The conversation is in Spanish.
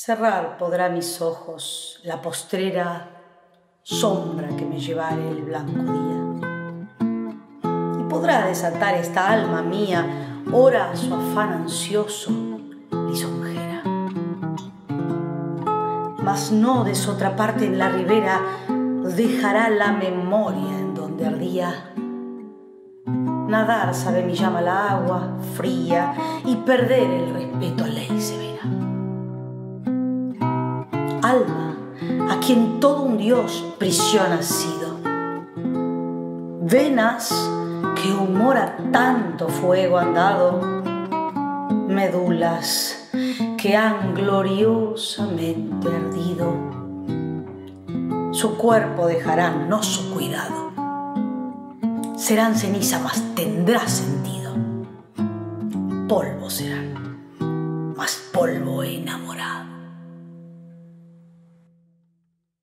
Cerrar podrá mis ojos la postrera sombra que me llevare el blanco día. Y podrá desatar esta alma mía, ora su afán ansioso, lisonjera. Mas no de otra parte en la ribera dejará la memoria en donde ardía. Nadar sabe mi llama el agua fría y perder el respeto a ley alma a quien todo un Dios prisión ha sido. Venas que humor a tanto fuego han dado, medulas que han gloriosamente ardido. Su cuerpo dejarán, no su cuidado. Serán ceniza, mas tendrá sentido. Polvo serán.